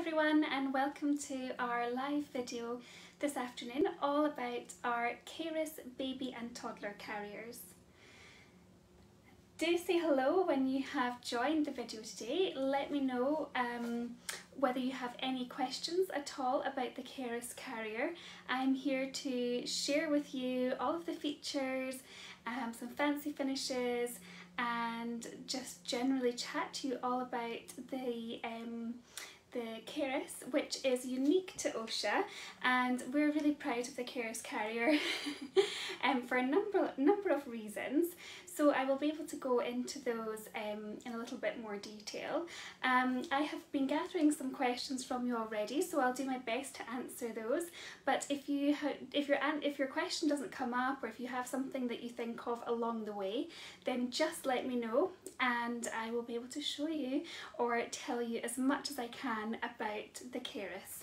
everyone and welcome to our live video this afternoon all about our Cairis baby and toddler carriers. Do say hello when you have joined the video today. Let me know um, whether you have any questions at all about the Cairis carrier. I'm here to share with you all of the features, um, some fancy finishes and just generally chat to you all about the um, the Cairis, which is unique to Oscha, and we're really proud of the Cairis carrier um, for a number, number of reasons. So I will be able to go into those um, in a little bit more detail. Um, I have been gathering some questions from you already, so I'll do my best to answer those. But if you if your if your question doesn't come up, or if you have something that you think of along the way, then just let me know, and I will be able to show you or tell you as much as I can about the Cairis.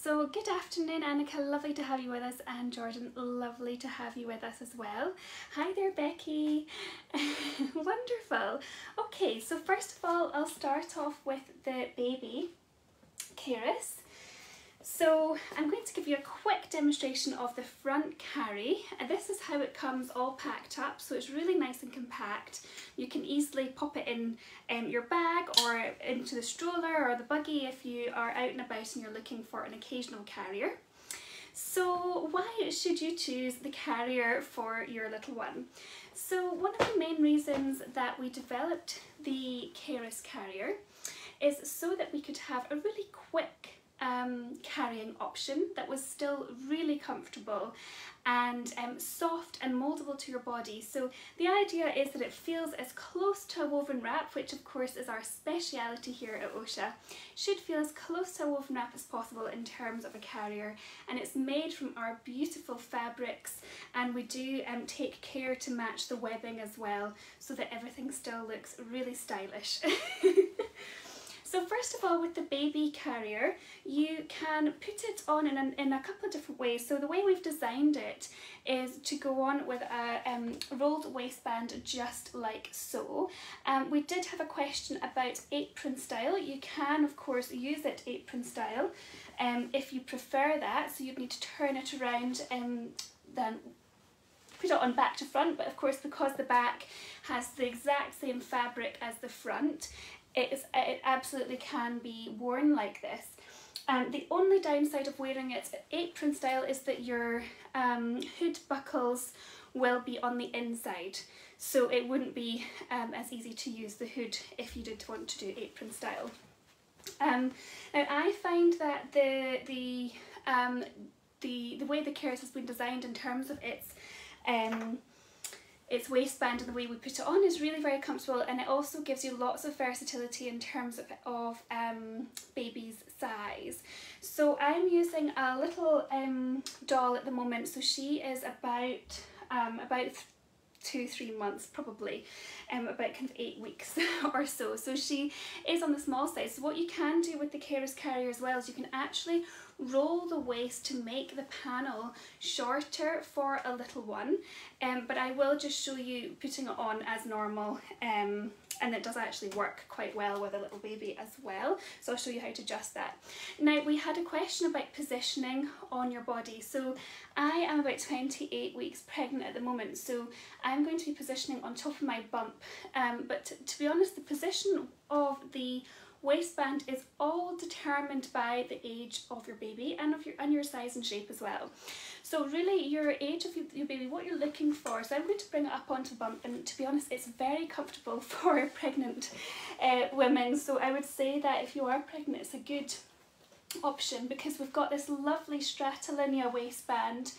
So good afternoon Annika, lovely to have you with us and Jordan, lovely to have you with us as well. Hi there Becky, wonderful. Okay, so first of all I'll start off with the baby, Cairis. So I'm going to give you a quick demonstration of the front carry this is how it comes all packed up so it's really nice and compact. You can easily pop it in um, your bag or into the stroller or the buggy if you are out and about and you're looking for an occasional carrier. So why should you choose the carrier for your little one? So one of the main reasons that we developed the Cairis carrier is so that we could have a really quick um, carrying option that was still really comfortable and um, soft and moldable to your body. So the idea is that it feels as close to a woven wrap, which of course is our speciality here at Oscha, should feel as close to a woven wrap as possible in terms of a carrier. And it's made from our beautiful fabrics and we do um, take care to match the webbing as well so that everything still looks really stylish. So first of all with the baby carrier you can put it on in a, in a couple of different ways. So the way we've designed it is to go on with a um, rolled waistband just like so. Um, we did have a question about apron style. You can of course use it apron style um, if you prefer that. So you'd need to turn it around and then put it on back to front but of course because the back has the exact same fabric as the front it, is, it absolutely can be worn like this. Um, the only downside of wearing it apron style is that your um, hood buckles will be on the inside so it wouldn't be um, as easy to use the hood if you did want to do apron style. Um, now I find that the the um, the the way the Cairis has been designed in terms of its um, its waistband and the way we put it on is really very comfortable and it also gives you lots of versatility in terms of, of um, baby's size. So I'm using a little um, doll at the moment so she is about um, about two three months probably um, about kind of eight weeks or so so she is on the small size so what you can do with the Cairis carrier as well is you can actually roll the waist to make the panel shorter for a little one. Um, but I will just show you putting it on as normal um, and it does actually work quite well with a little baby as well. So I'll show you how to adjust that. Now we had a question about positioning on your body. So I am about 28 weeks pregnant at the moment. So I'm going to be positioning on top of my bump. Um, but to be honest the position of the Waistband is all determined by the age of your baby and of your and your size and shape as well. So really your age of your, baby, what you're looking for. So I'm going to bring it up onto the bump and to be honest it's very comfortable for pregnant uh, women. So I would say that if you are pregnant it's a good option because we've got this lovely Stratalinea waistband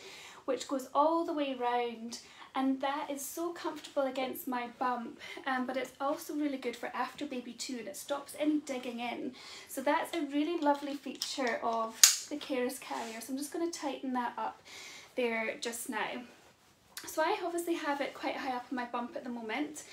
which goes all the way round and that is so comfortable against my bump um, but it's also really good for after baby too and it stops any digging in. So that's a really lovely feature of the Cairis carrier. So I'm just going to tighten that up there just now. So I obviously have it quite high up in my bump at the moment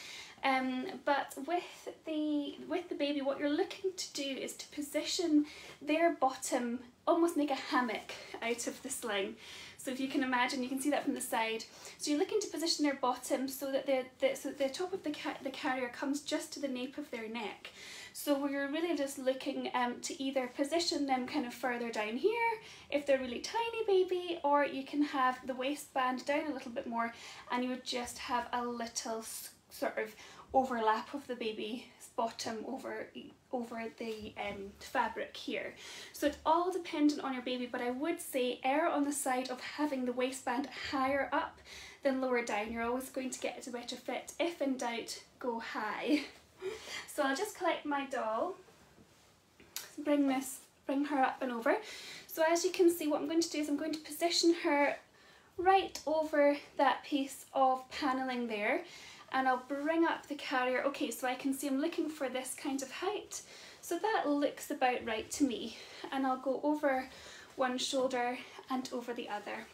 um, but with the with the baby what you're looking to do is to position their bottom almost make a hammock out of the sling So if you can imagine, you can see that from the side. So you're looking to position their bottom so that the, the, so the top of the, ca the carrier comes just to the nape of their neck. So we're really just looking um, to either position them kind of further down here if they're really tiny baby or you can have the waistband down a little bit more and you would just have a little sort of overlap of the baby's bottom over over the um, fabric here. So it's all dependent on your baby but I would say err on the side of having the waistband higher up than lower down. You're always going to get a better fit. If in doubt, go high. So I'll just collect my doll, bring this, bring her up and over. So as you can see what I'm going to do is I'm going to position her right over that piece of panelling there and I'll bring up the carrier. Okay, so I can see I'm looking for this kind of height. So that looks about right to me. And I'll go over one shoulder and over the other.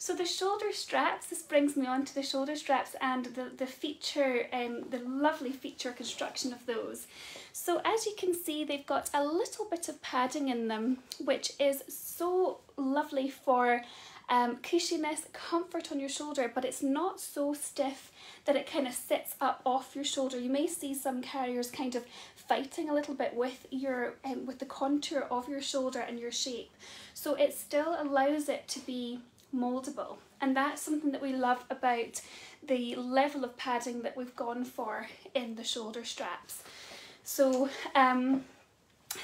So the shoulder straps, this brings me on to the shoulder straps and the, the feature, um, the lovely feature construction of those. So as you can see, they've got a little bit of padding in them, which is so lovely for um, cushiness, comfort on your shoulder, but it's not so stiff that it kind of sits up off your shoulder. You may see some carriers kind of fighting a little bit with your um, with the contour of your shoulder and your shape. So it still allows it to be moldable and that's something that we love about the level of padding that we've gone for in the shoulder straps. So um,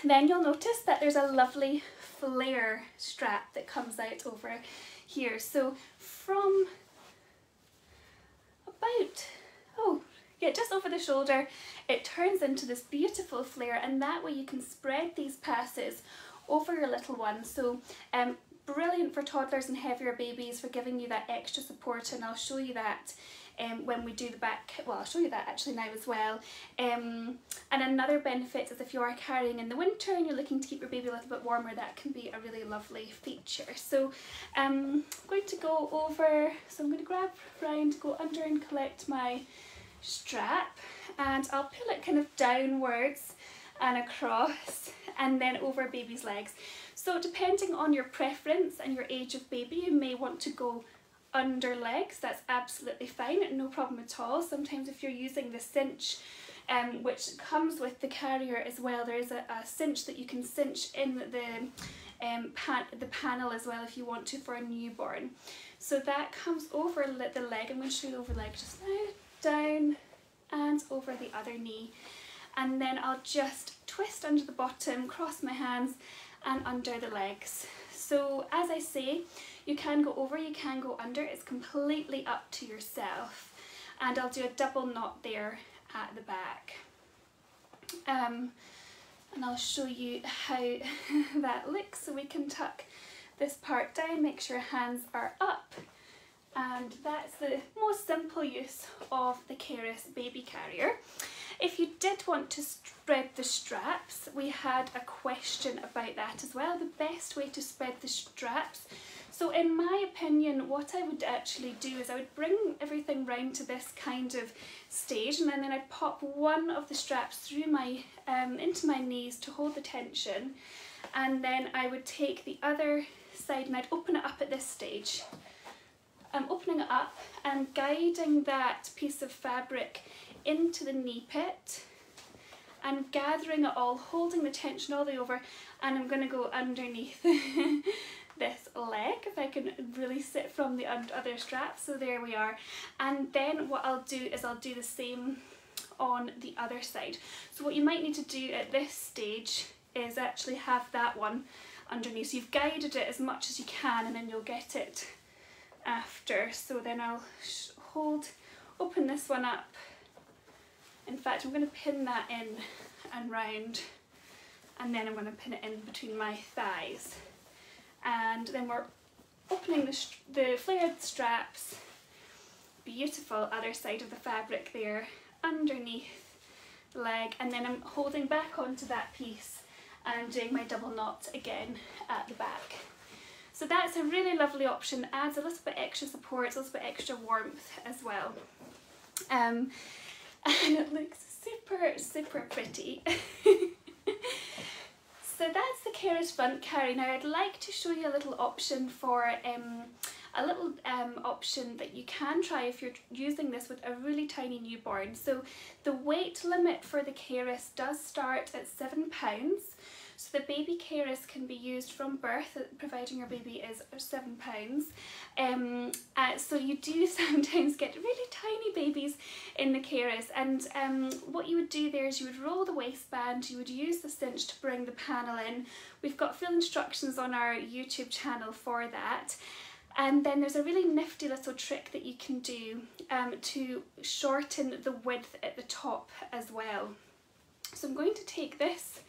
then you'll notice that there's a lovely flare strap that comes out over here. So from about, oh yeah, just over the shoulder, it turns into this beautiful flare and that way you can spread these passes over your little one. So um, brilliant for toddlers and heavier babies for giving you that extra support and I'll show you that um, when we do the back, well I'll show you that actually now as well. Um, and another benefit is if you are carrying in the winter and you're looking to keep your baby a little bit warmer, that can be a really lovely feature. So um, I'm going to go over, so I'm going to grab round, go under and collect my strap and I'll pull it kind of downwards and across and then over baby's legs. So depending on your preference and your age of baby, you may want to go under legs, that's absolutely fine, no problem at all. Sometimes if you're using the cinch, um, which comes with the carrier as well, there is a, a cinch that you can cinch in the, um, pan the panel as well if you want to for a newborn. So that comes over the leg, I'm going to show you over leg just now, down and over the other knee. And then I'll just twist under the bottom, cross my hands and under the legs. So as I say, you can go over, you can go under, it's completely up to yourself. And I'll do a double knot there at the back. Um, and I'll show you how that looks. So we can tuck this part down, make sure hands are up. And that's the most simple use of the Cairis baby carrier. If you did want to spread the straps, we had a question about that as well, the best way to spread the straps. So in my opinion, what I would actually do is I would bring everything round to this kind of stage and then I'd pop one of the straps through my, um, into my knees to hold the tension and then I would take the other side and I'd open it up at this stage. I'm opening it up and guiding that piece of fabric into the knee pit. And gathering it all, holding the tension all the way over and I'm going to go underneath this leg if I can really sit from the other strap so there we are. And then what I'll do is I'll do the same on the other side. So what you might need to do at this stage is actually have that one underneath. So you've guided it as much as you can and then you'll get it after. So then I'll hold open this one up in fact, I'm going to pin that in and round and then I'm going to pin it in between my thighs. And then we're opening the, the flared straps, beautiful other side of the fabric there, underneath the leg, and then I'm holding back onto that piece and doing my double knot again at the back. So that's a really lovely option, adds a little bit extra support, a little bit extra warmth as well. Um, and it looks super, super pretty. so that's the Cairis front carry. Now I'd like to show you a little option for um, a little um, option that you can try if you're using this with a really tiny newborn. So the weight limit for the Cairis does start at £7. So the baby Cairis can be used from birth, providing your baby is seven pounds. Um, uh, so you do sometimes get really tiny babies in the Cairis and um, what you would do there is you would roll the waistband, you would use the cinch to bring the panel in. We've got full instructions on our YouTube channel for that. And then there's a really nifty little trick that you can do um, to shorten the width at the top as well. So I'm going to take this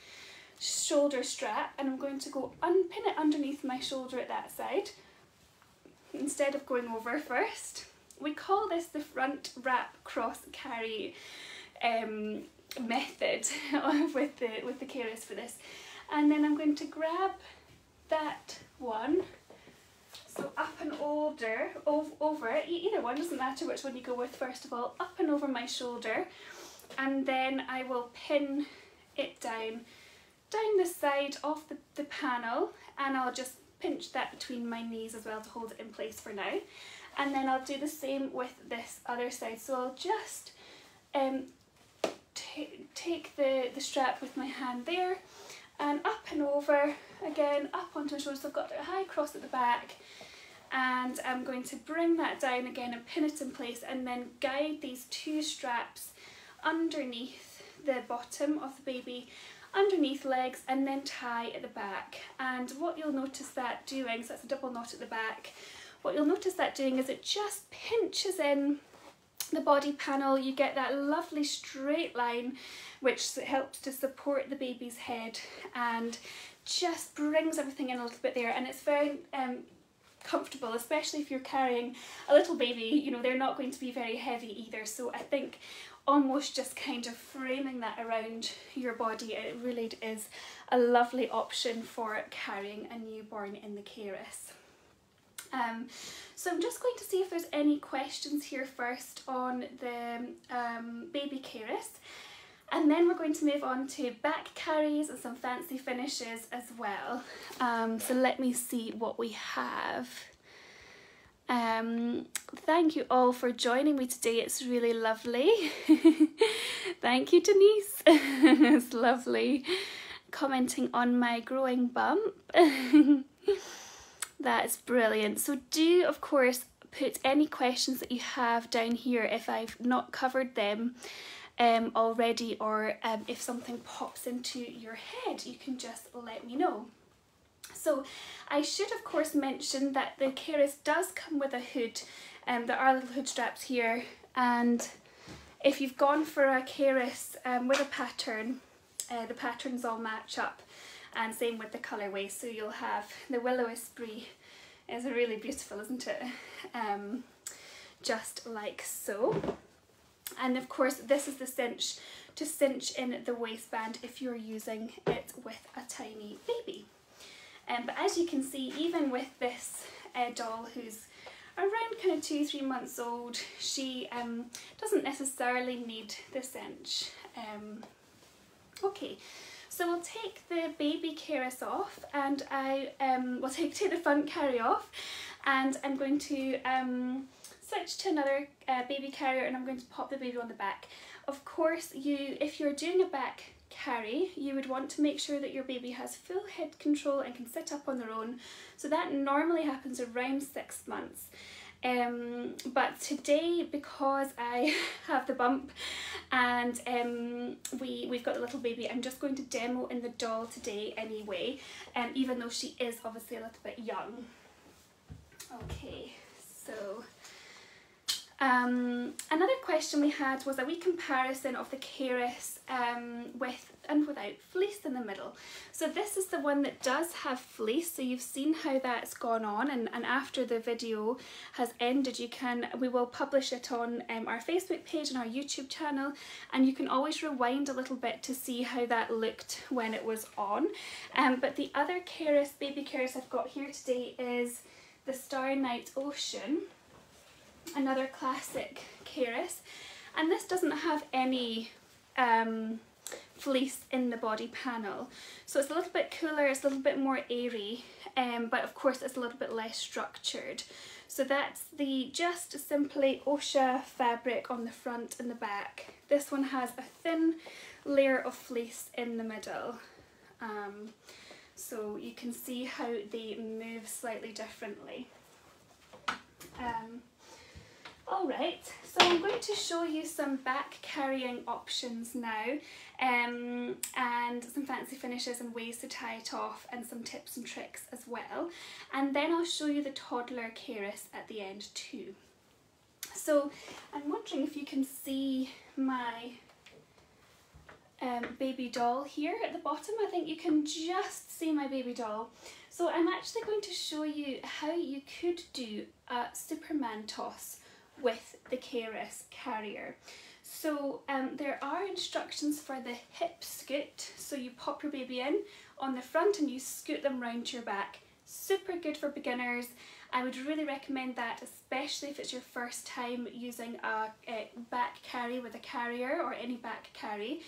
shoulder strap and I'm going to go unpin it underneath my shoulder at that side instead of going over first. We call this the front wrap cross carry um, method with the with the Cairis for this. And then I'm going to grab that one, so up and over, over either one, doesn't matter which one you go with first of all, up and over my shoulder and then I will pin it down down the side of the, the panel and I'll just pinch that between my knees as well to hold it in place for now. And then I'll do the same with this other side. So I'll just um, take the, the strap with my hand there and up and over, again up onto my shoulders So I've got a high cross at the back and I'm going to bring that down again and pin it in place and then guide these two straps underneath the bottom of the baby underneath legs and then tie at the back. And what you'll notice that doing, so that's a double knot at the back, what you'll notice that doing is it just pinches in the body panel, you get that lovely straight line which helps to support the baby's head and just brings everything in a little bit there. And it's very um, comfortable especially if you're carrying a little baby. You know they're not going to be very heavy either. So I think almost just kind of framing that around your body. It really is a lovely option for carrying a newborn in the Cairis. Um, so I'm just going to see if there's any questions here first on the um, baby Cairis and then we're going to move on to back carries and some fancy finishes as well. Um, so let me see what we have. Um, thank you all for joining me today. It's really lovely. thank you, Denise. it's lovely commenting on my growing bump. That's brilliant. So do, of course, put any questions that you have down here if I've not covered them um, already or um, if something pops into your head, you can just let me know. So I should of course mention that the Cairis does come with a hood. Um, there are little hood straps here and if you've gone for a Cairis um, with a pattern, uh, the patterns all match up and same with the colourway. So you'll have the Willow Esprit is really beautiful, isn't it? Um, just like so. And of course, this is the cinch to cinch in the waistband if you're using it with a tiny baby. Um, but as you can see, even with this uh, doll who's around kind of two, three months old, she um, doesn't necessarily need the cinch. Um, okay, so we'll take the baby Cairis off and I um, will take, take the front carry off and I'm going to um, switch to another uh, baby carrier and I'm going to pop the baby on the back. Of course, you if you're doing a back carry, you would want to make sure that your baby has full head control and can sit up on their own. So that normally happens around six months. Um, but today, because I have the bump and um, we, we've got a little baby, I'm just going to demo in the doll today anyway, um, even though she is obviously a little bit young. Okay, so um, another question we had was a wee comparison of the Cairis um, with and without fleece in the middle. So this is the one that does have fleece, so you've seen how that's gone on and, and after the video has ended you can, we will publish it on um, our Facebook page and our YouTube channel and you can always rewind a little bit to see how that looked when it was on. Um, but the other Cairis, baby Cairis I've got here today is the Star Night Ocean another classic Cairis and this doesn't have any um, fleece in the body panel. So it's a little bit cooler, it's a little bit more airy, um, but of course it's a little bit less structured. So that's the Just Simply Oscha fabric on the front and the back. This one has a thin layer of fleece in the middle. Um, so you can see how they move slightly differently. Um, Alright, so I'm going to show you some back carrying options now um, and some fancy finishes and ways to tie it off and some tips and tricks as well. And then I'll show you the toddler Cairis at the end too. So I'm wondering if you can see my um, baby doll here at the bottom. I think you can just see my baby doll. So I'm actually going to show you how you could do a Superman toss with the Cairis carrier. So um, there are instructions for the hip scoot. So you pop your baby in on the front and you scoot them round your back. Super good for beginners. I would really recommend that, especially if it's your first time using a, a back carry with a carrier or any back carry.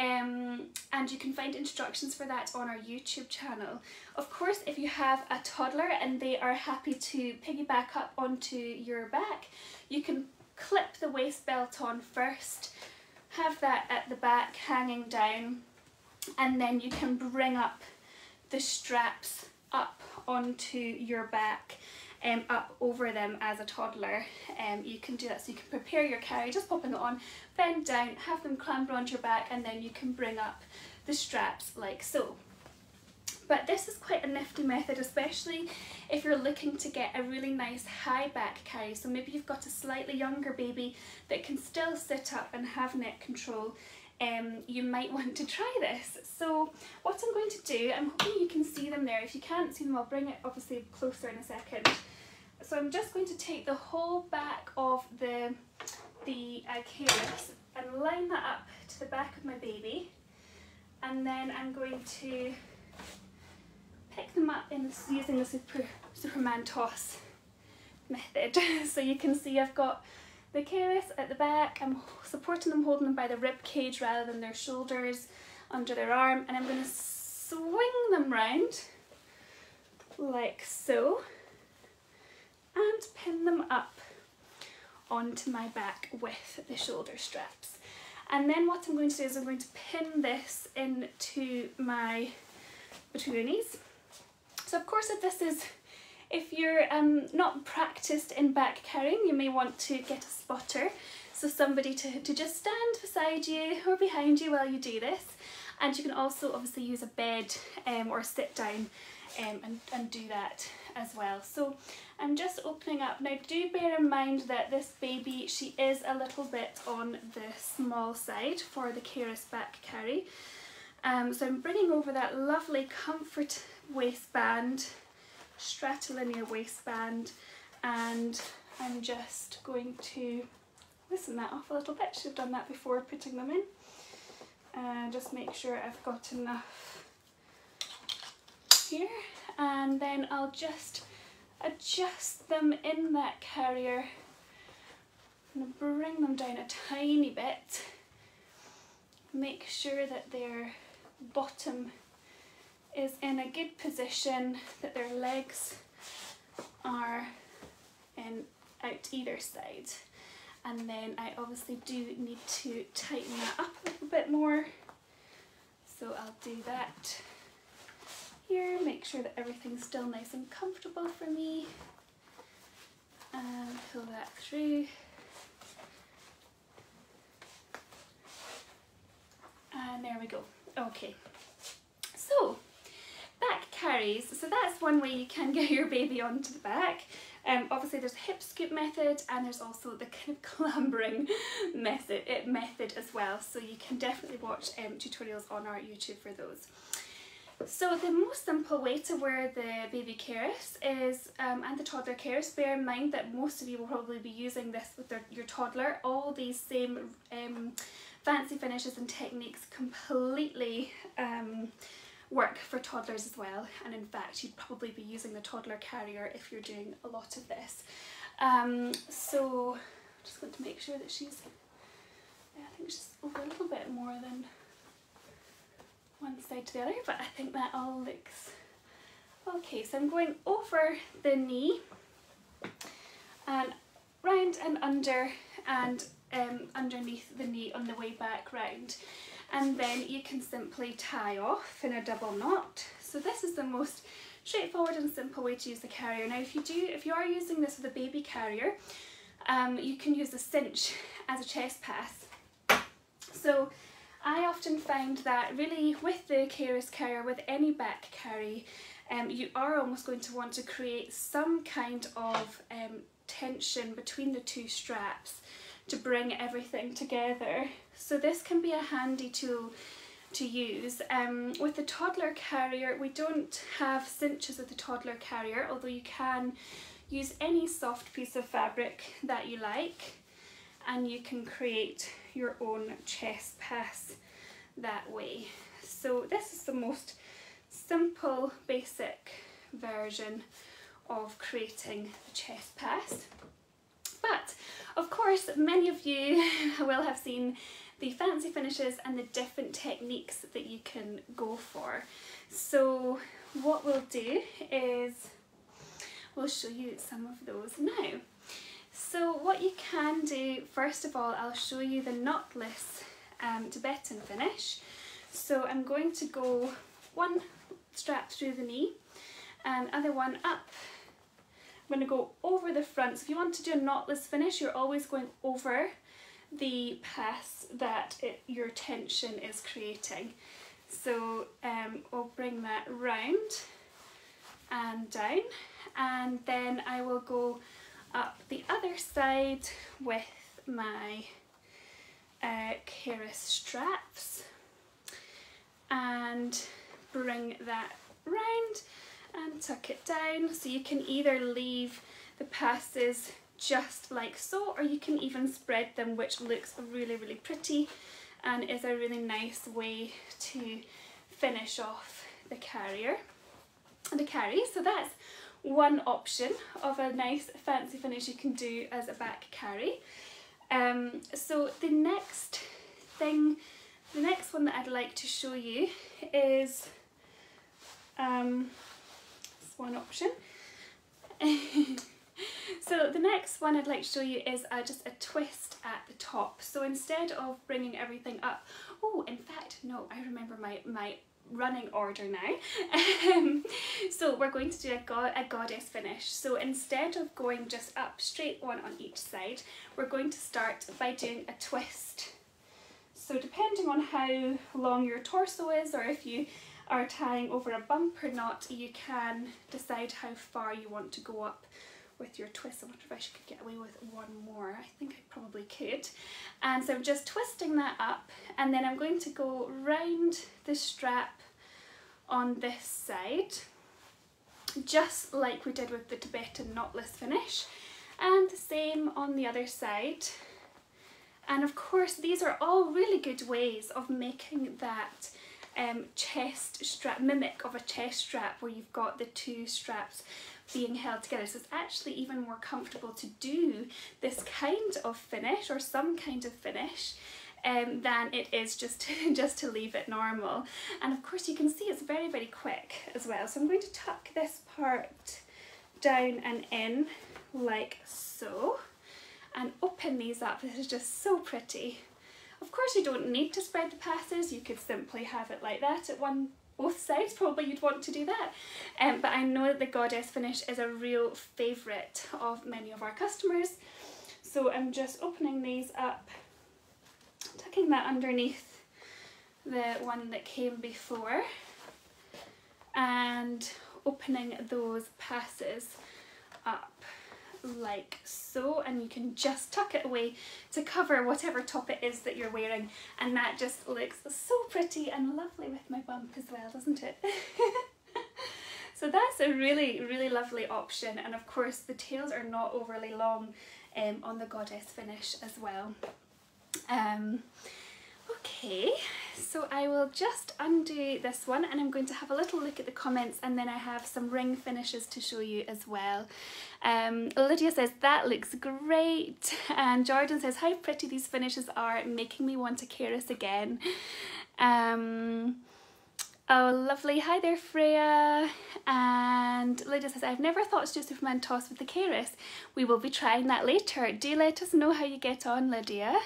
Um, and you can find instructions for that on our YouTube channel. Of course, if you have a toddler and they are happy to piggyback up onto your back, you can clip the waist belt on first, have that at the back hanging down, and then you can bring up the straps up onto your back um, up over them as a toddler. Um, you can do that so you can prepare your carry, just popping it on, bend down, have them clamber onto your back and then you can bring up the straps like so. But this is quite a nifty method, especially if you're looking to get a really nice high back carry. So maybe you've got a slightly younger baby that can still sit up and have neck control. Um, you might want to try this. So what I'm going to do, I'm hoping you can see them there. If you can't see them, I'll bring it obviously closer in a second. So I'm just going to take the whole back of the, the uh, and line that up to the back of my baby. And then I'm going to pick them up in using the super, Superman toss method. so you can see I've got the Cairis at the back, I'm supporting them, holding them by the rib cage rather than their shoulders under their arm and I'm going to swing them round like so and pin them up onto my back with the shoulder straps. And then what I'm going to do is I'm going to pin this into my between my knees. So of course if this is, if you're um, not practiced in back carrying, you may want to get a spotter. So somebody to, to just stand beside you or behind you while you do this. And you can also obviously use a bed um, or sit down um, and, and do that as well. So I'm just opening up. Now do bear in mind that this baby, she is a little bit on the small side for the Cairis back carry. Um, so I'm bringing over that lovely comfort waistband, Stratilinear waistband, and I'm just going to loosen that off a little bit. Should have done that before putting them in. And just make sure I've got enough here and then I'll just adjust them in that carrier. And bring them down a tiny bit. Make sure that their bottom is in a good position that their legs are in out either side. And then I obviously do need to tighten that up a little bit more. So I'll do that here, make sure that everything's still nice and comfortable for me. And pull that through. And there we go. Okay. So, back carries. So that's one way you can get your baby onto the back. Um, obviously there's hip scoop method and there's also the kind of clambering method, it method as well. So you can definitely watch um, tutorials on our YouTube for those. So the most simple way to wear the baby Cairis is, um, and the toddler Cairis, bear in mind that most of you will probably be using this with their, your toddler. All these same um, fancy finishes and techniques completely um, work for toddlers as well. And in fact, you'd probably be using the toddler carrier if you're doing a lot of this. Um, so just going to make sure that she's, I think she's a little bit more than one side to the other, but I think that all looks okay. So I'm going over the knee and round and under and um, underneath the knee on the way back round and then you can simply tie off in a double knot. So this is the most straightforward and simple way to use the carrier. Now if you do, if you are using this with a baby carrier, um, you can use a cinch as a chest pass. So I often find that really with the Cairis carrier, with any back carry, um, you are almost going to want to create some kind of um, tension between the two straps to bring everything together. So this can be a handy tool to use. Um, with the toddler carrier, we don't have cinches with the toddler carrier, although you can use any soft piece of fabric that you like and you can create your own chest pass that way. So this is the most simple basic version of creating the chest pass. But of course many of you will have seen the fancy finishes and the different techniques that you can go for. So what we'll do is we'll show you some of those now. So what you can do, first of all, I'll show you the knotless um, Tibetan finish. So I'm going to go one strap through the knee and other one up. I'm going to go over the front. So if you want to do a knotless finish, you're always going over the pass that it, your tension is creating. So um, we'll bring that round and down and then I will go up the other side with my uh, Cairis straps and bring that round and tuck it down. So you can either leave the passes just like so or you can even spread them which looks really really pretty and is a really nice way to finish off the carrier the carry. So that's one option of a nice fancy finish you can do as a back carry. Um, so the next thing, the next one that I'd like to show you is um, one option. so the next one I'd like to show you is uh, just a twist at the top. So instead of bringing everything up, oh in fact no I remember my, my running order now. Um, so we're going to do a, go a goddess finish. So instead of going just up straight one on each side, we're going to start by doing a twist. So depending on how long your torso is or if you are tying over a bump or not, you can decide how far you want to go up with your twist. I wonder if I should get away with one more. I think I probably could. And so I'm just twisting that up and then I'm going to go round the strap on this side just like we did with the Tibetan knotless finish and the same on the other side and of course these are all really good ways of making that um, chest strap, mimic of a chest strap where you've got the two straps being held together. So it's actually even more comfortable to do this kind of finish or some kind of finish um, than it is just to, just to leave it normal. And of course you can see it's very, very quick as well. So I'm going to tuck this part down and in like so and open these up. This is just so pretty. Of course you don't need to spread the passes, you could simply have it like that at one both sides probably you'd want to do that. Um, but I know that the goddess finish is a real favourite of many of our customers. So I'm just opening these up tucking that underneath the one that came before and opening those passes up like so and you can just tuck it away to cover whatever top it is that you're wearing and that just looks so pretty and lovely with my bump as well doesn't it? so that's a really really lovely option and of course the tails are not overly long um, on the goddess finish as well. Um, Okay, so I will just undo this one and I'm going to have a little look at the comments and then I have some ring finishes to show you as well. Um, Lydia says, that looks great. And Jordan says, how pretty these finishes are, making me want to Cairis again. Um, Oh, lovely. Hi there, Freya. And Lydia says, I've never thought to do Superman toss with the Cairis. We will be trying that later. Do let us know how you get on, Lydia.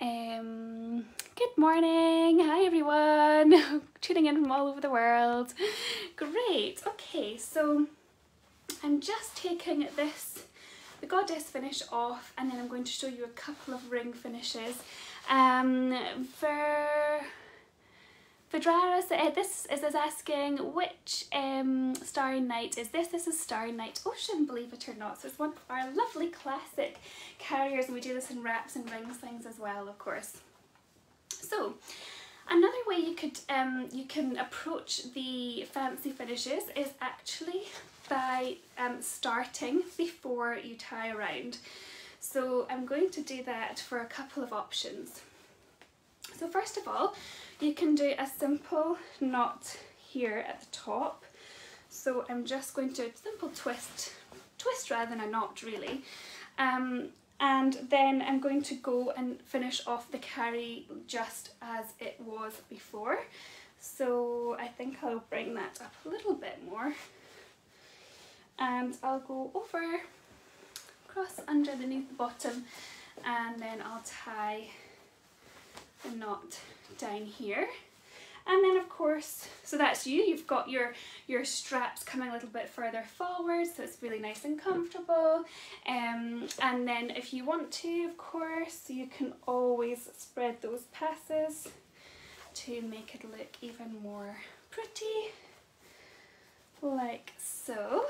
Um, good morning. Hi, everyone. Tuning in from all over the world. Great. Okay, so I'm just taking this, the goddess finish off, and then I'm going to show you a couple of ring finishes. Um, for Vidraris, uh, this is, is asking which um, Starry Night is this? This is Starry Night Ocean, believe it or not. So it's one of our lovely classic carriers and we do this in wraps and rings things as well, of course. So, another way you could um, you can approach the fancy finishes is actually by um, starting before you tie around. So I'm going to do that for a couple of options. So first of all, you can do a simple knot here at the top. So I'm just going to simple twist, twist rather than a knot really. Um, and then I'm going to go and finish off the carry just as it was before. So I think I'll bring that up a little bit more and I'll go over, cross underneath the bottom and then I'll tie the not down here. And then of course, so that's you, you've got your, your straps coming a little bit further forward so it's really nice and comfortable. Um, and then if you want to, of course, you can always spread those passes to make it look even more pretty, like so.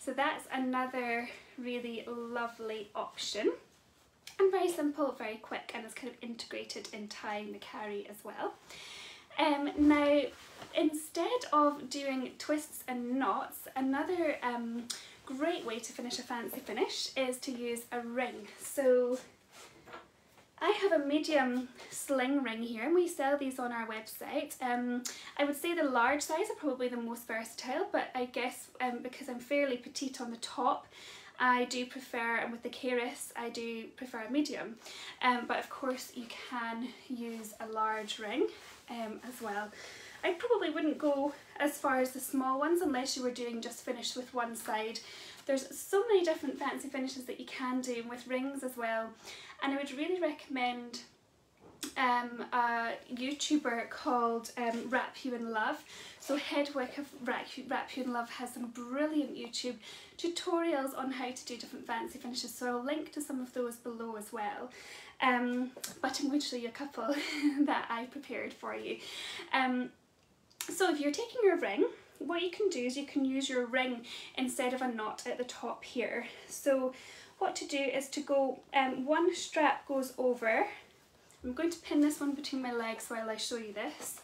So that's another really lovely option and very simple, very quick and it's kind of integrated in tying the carry as well. Um, now instead of doing twists and knots, another um, great way to finish a fancy finish is to use a ring. So I have a medium sling ring here and we sell these on our website. Um, I would say the large size are probably the most versatile but I guess um, because I'm fairly petite on the top I do prefer, and with the Cairis, I do prefer a medium. Um, but of course you can use a large ring um, as well. I probably wouldn't go as far as the small ones unless you were doing just finish with one side. There's so many different fancy finishes that you can do with rings as well. And I would really recommend um, a YouTuber called um, Wrap You in Love. So Hedwig of Wrap You, in Love has some brilliant YouTube tutorials on how to do different fancy finishes. So I'll link to some of those below as well. Um, but I'm going to show you a couple that I prepared for you. Um, so if you're taking your ring, what you can do is you can use your ring instead of a knot at the top here. So what to do is to go, um, one strap goes over I'm going to pin this one between my legs while I show you this.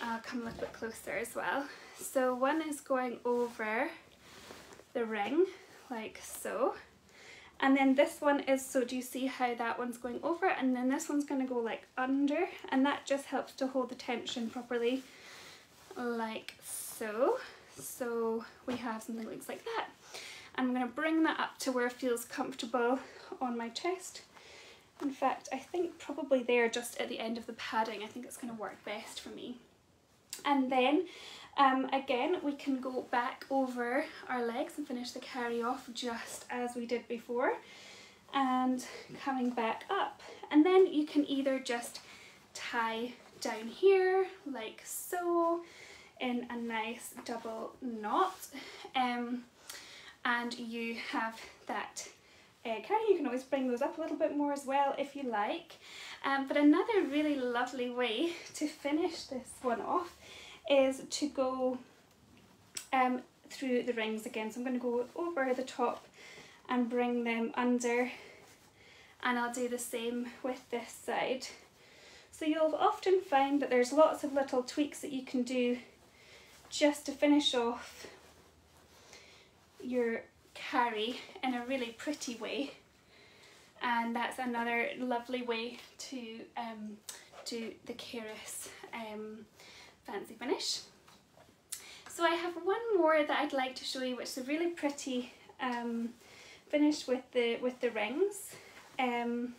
I'll come a little bit closer as well. So one is going over the ring, like so. And then this one is, so do you see how that one's going over? And then this one's going to go like under, and that just helps to hold the tension properly, like so. So we have something that looks like that. And I'm going to bring that up to where it feels comfortable on my chest in fact, I think probably there just at the end of the padding, I think it's going to work best for me. And then um, again, we can go back over our legs and finish the carry off just as we did before and coming back up. And then you can either just tie down here like so in a nice double knot um, and you have that uh, carry. You can always bring those up a little bit more as well if you like. Um, but another really lovely way to finish this one off is to go um, through the rings again. So I'm going to go over the top and bring them under and I'll do the same with this side. So you'll often find that there's lots of little tweaks that you can do just to finish off your carry in a really pretty way and that's another lovely way to um, do the Cairis um, fancy finish. So I have one more that I'd like to show you which is a really pretty um, finish with the with the rings um,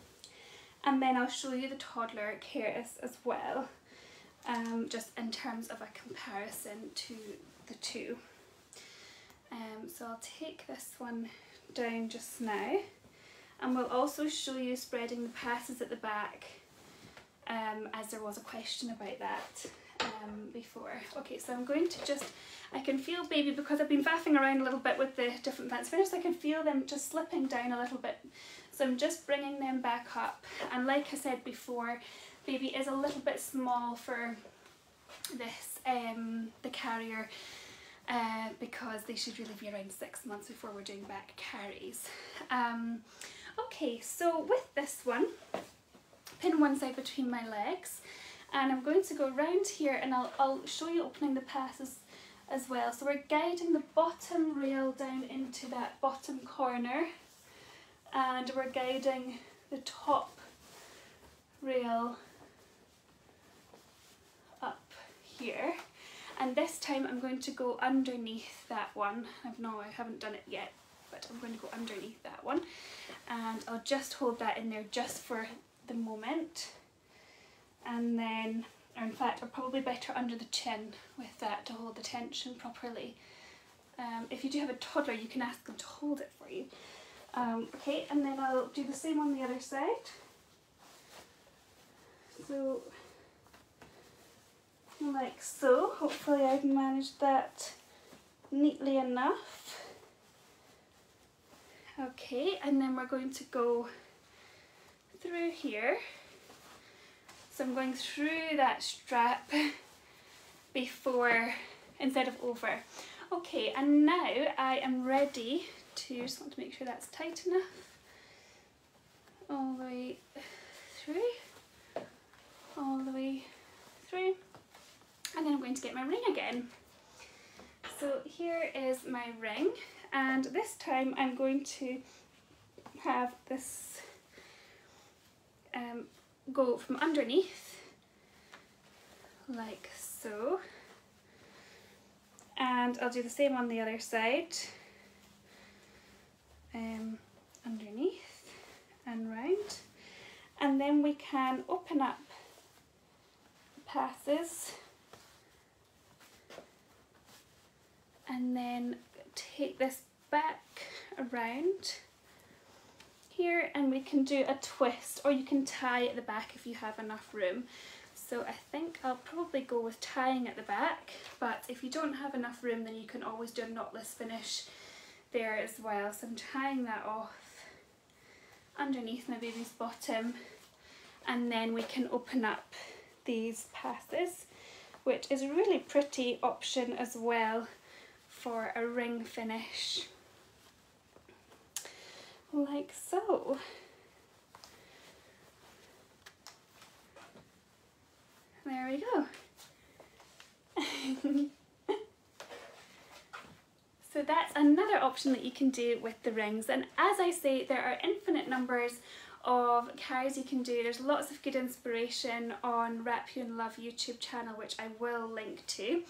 and then I'll show you the toddler Cairis as well. um, just in terms of a comparison to the two. Um, so I'll take this one down just now and we'll also show you spreading the passes at the back um, as there was a question about that um, before. Okay, so I'm going to just, I can feel baby, because I've been faffing around a little bit with the different finish, I can feel them just slipping down a little bit. So I'm just bringing them back up. And like I said before, baby is a little bit small for this, um, the carrier, uh, because they should really be around six months before we're doing back carries. Um, okay, so with this one, pin one side between my legs and I'm going to go around here and I'll, I'll show you opening the passes as well. So we're guiding the bottom rail down into that bottom corner and we're guiding the top rail up here and this time I'm going to go underneath that one. I've no, I haven't done it yet but I'm going to go underneath that one and I'll just hold that in there just for the moment and then or in fact are probably better under the chin with that to hold the tension properly. Um, if you do have a toddler you can ask them to hold it for you. Um, okay and then I'll do the same on the other side. So like so, hopefully I've managed that neatly enough. Okay, and then we're going to go through here. So I'm going through that strap before, instead of over. Okay, and now I am ready to, just want to make sure that's tight enough. All the way through, all the way through. And then I'm going to get my ring again. So here is my ring and this time I'm going to have this um, go from underneath like so. And I'll do the same on the other side um, underneath and round. And then we can open up passes and then take this back around here and we can do a twist or you can tie at the back if you have enough room. So I think I'll probably go with tying at the back but if you don't have enough room then you can always do a knotless finish there as well. So I'm tying that off underneath my baby's bottom and then we can open up these passes which is a really pretty option as well for a ring finish like so. There we go. so that's another option that you can do with the rings and as I say there are infinite numbers of carries you can do. There's lots of good inspiration on Wrap You in Love YouTube channel which I will link to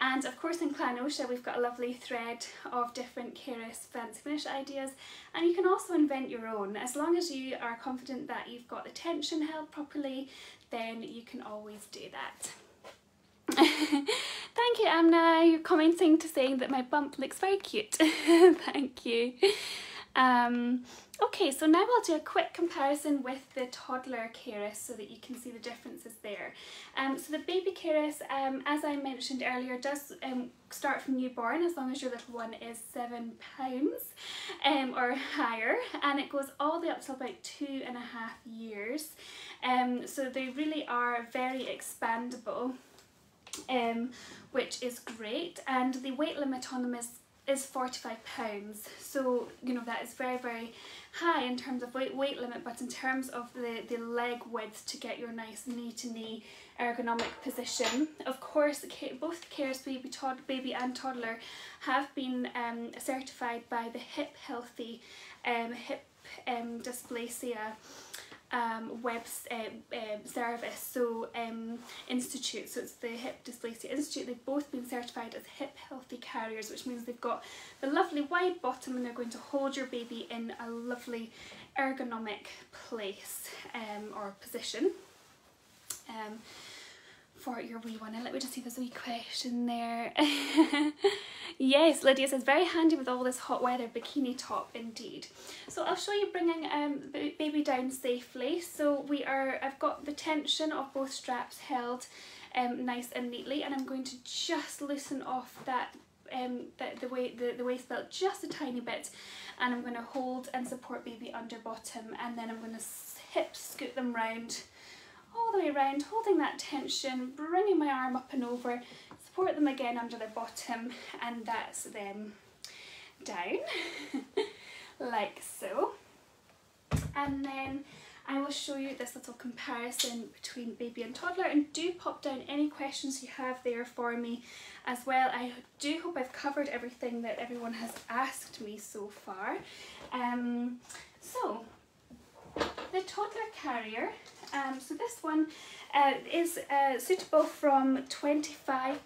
and of course in Clan Oscha we've got a lovely thread of different Cairis fancy finish ideas and you can also invent your own. As long as you are confident that you've got the tension held properly then you can always do that. Thank you Amna, you're commenting to saying that my bump looks very cute. Thank you. Um, okay, so now I'll do a quick comparison with the toddler Cairis so that you can see the differences there. Um, so the baby Cairis, um, as I mentioned earlier, does um, start from newborn as long as your little one is seven pounds um, or higher and it goes all the way up to about two and a half years. Um, so they really are very expandable. Um, which is great and the weight limit on them is is 45 pounds. So you know that is very very high in terms of weight, weight limit but in terms of the the leg width to get your nice knee to knee ergonomic position. Of course both Cairis baby, baby and toddler have been um, certified by the hip healthy um, hip um, dysplasia um, web uh, uh, service, so um, institute, so it's the Hip Dysplasia Institute, they've both been certified as hip healthy carriers, which means they've got the lovely wide bottom and they're going to hold your baby in a lovely ergonomic place um, or position. Um, for your wee one. And let me just see if there's a wee question there. yes, Lydia says, very handy with all this hot weather, bikini top indeed. So I'll show you bringing um, baby down safely. So we are, I've got the tension of both straps held um, nice and neatly and I'm going to just loosen off that um, the, the, way, the, the waist belt just a tiny bit and I'm going to hold and support baby under bottom and then I'm going to hip scoot them round all the way around holding that tension bringing my arm up and over support them again under the bottom and that's them down like so and then I will show you this little comparison between baby and toddler and do pop down any questions you have there for me as well. I do hope I've covered everything that everyone has asked me so far. Um, so, the toddler carrier, um, so this one uh, is uh, suitable from £25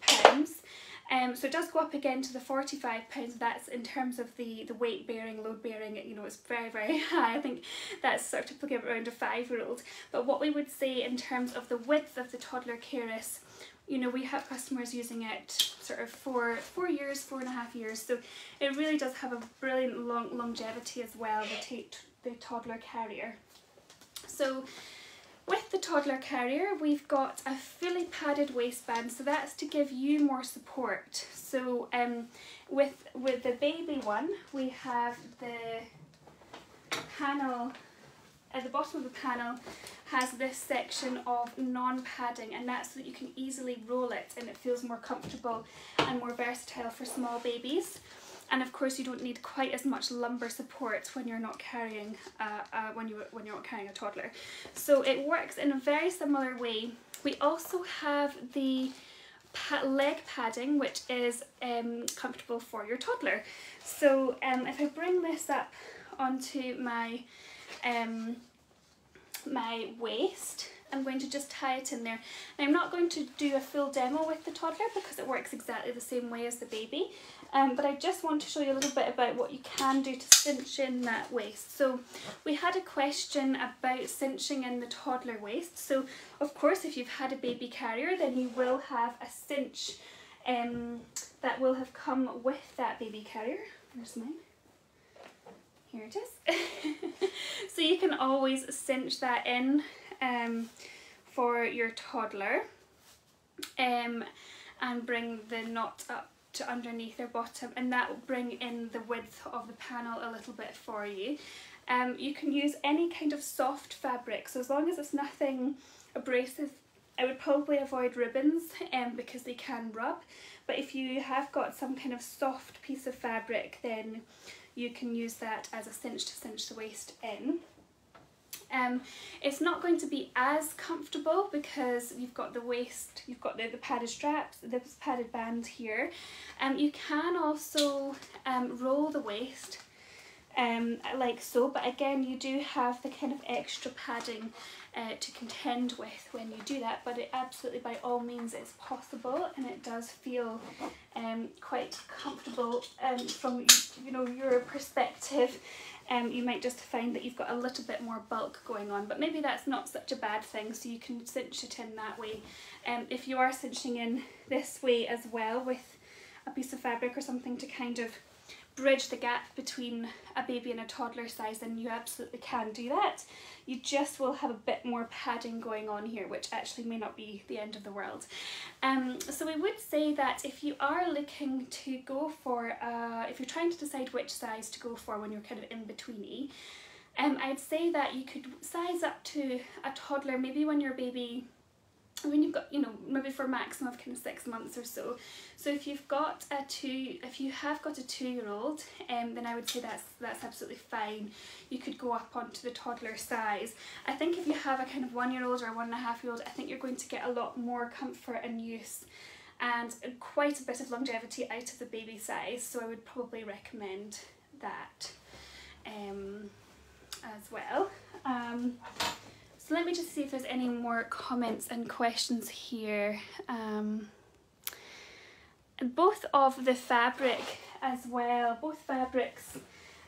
um, so it does go up again to the 45 pounds. That's in terms of the, the weight bearing, load bearing, you know, it's very, very high. I think that's sort of typically around a five year old. But what we would say in terms of the width of the toddler Cairis, you know, we have customers using it sort of for four years, four and a half years. So it really does have a brilliant long longevity as well, the, the toddler carrier. So with the toddler carrier, we've got a fully padded waistband, so that's to give you more support. So um, with, with the baby one, we have the panel, at the bottom of the panel has this section of non-padding and that's so that you can easily roll it and it feels more comfortable and more versatile for small babies and of course you don't need quite as much lumbar support when you're not carrying uh, uh, when you when you're not carrying a toddler. So it works in a very similar way. We also have the leg padding which is um, comfortable for your toddler. So um, if I bring this up onto my um, my waist I'm going to just tie it in there. I'm not going to do a full demo with the toddler because it works exactly the same way as the baby, um, but I just want to show you a little bit about what you can do to cinch in that waist. So we had a question about cinching in the toddler waist. So of course if you've had a baby carrier then you will have a cinch um, that will have come with that baby carrier. Where's mine? Here it is. so you can always cinch that in um, for your toddler um, and bring the knot up to underneath their bottom and that will bring in the width of the panel a little bit for you. Um, you can use any kind of soft fabric so as long as it's nothing abrasive I would probably avoid ribbons um, because they can rub but if you have got some kind of soft piece of fabric then you can use that as a cinch to cinch the waist in. Um, it's not going to be as comfortable because you've got the waist, you've got the, the padded straps, this padded band here. Um, you can also um, roll the waist um, like so, but again you do have the kind of extra padding uh, to contend with when you do that, but it absolutely by all means is possible and it does feel um, quite comfortable um, from you know your perspective um, you might just find that you've got a little bit more bulk going on but maybe that's not such a bad thing so you can cinch it in that way. Um, if you are cinching in this way as well with a piece of fabric or something to kind of bridge the gap between a baby and a toddler size then you absolutely can do that. You just will have a bit more padding going on here which actually may not be the end of the world. Um, so we would say that if you are looking to go for, uh, if you're trying to decide which size to go for when you're kind of in betweeny, um, I'd say that you could size up to a toddler maybe when your baby when you've got, you know, maybe for a maximum of kind of six months or so. So if you've got a two, if you have got a two-year-old, um, then I would say that's that's absolutely fine. You could go up onto the toddler size. I think if you have a kind of one-year-old or one and a half-year-old, I think you're going to get a lot more comfort and use and quite a bit of longevity out of the baby size. So I would probably recommend that um, as well. Um, so let me just see if there's any more comments and questions here. Um, both of the fabric as well, both fabrics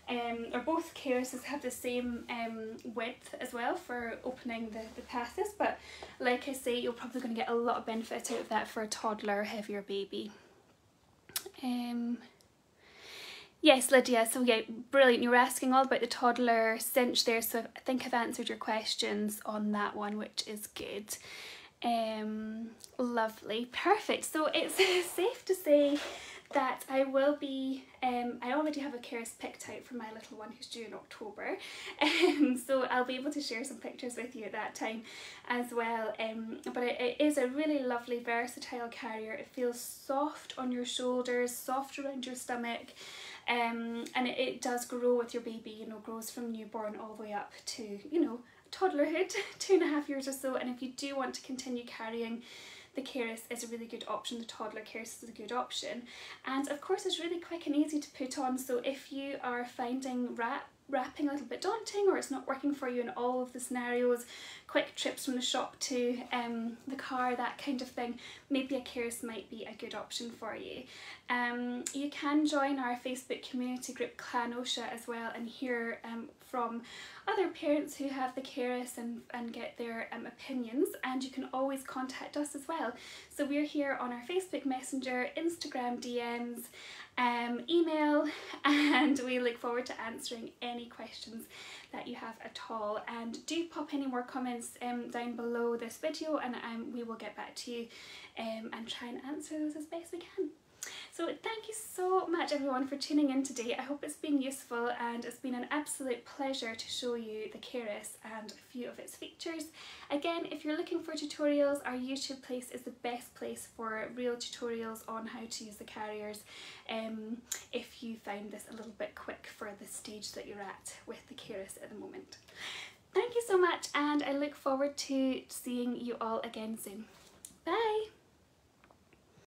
um, or both Cairis have the same um, width as well for opening the, the passes but like I say you're probably going to get a lot of benefit out of that for a toddler heavier baby. Um, Yes, Lydia. So yeah, brilliant. You were asking all about the toddler cinch there, so I think I've answered your questions on that one, which is good. Um, lovely, perfect. So it's safe to say that I will be, um, I already have a Cairis picked out for my little one who's due in October, um, so I'll be able to share some pictures with you at that time as well. Um, but it, it is a really lovely versatile carrier. It feels soft on your shoulders, soft around your stomach, um, and it, it does grow with your baby, you know, grows from newborn all the way up to, you know, toddlerhood, two and a half years or so. And if you do want to continue carrying, the Cairis is a really good option, the toddler Cairis is a good option. And of course it's really quick and easy to put on, so if you are finding wrap wrapping a little bit daunting or it's not working for you in all of the scenarios, quick trips from the shop to um, the car, that kind of thing, maybe a Cairis might be a good option for you. Um, you can join our Facebook community group Clan Oscha as well and hear um, from other parents who have the Cairis and, and get their um, opinions and you can always contact us as well. So we're here on our Facebook Messenger, Instagram DMs um, email and we look forward to answering any questions that you have at all and do pop any more comments um, down below this video and um, we will get back to you um, and try and answer those as best we can. So thank you so much everyone for tuning in today. I hope it's been useful and it's been an absolute pleasure to show you the Cairis and a few of its features. Again, if you're looking for tutorials, our YouTube place is the best place for real tutorials on how to use the carriers um, if you found this a little bit quick for the stage that you're at with the Cairis at the moment. Thank you so much and I look forward to seeing you all again soon. Bye!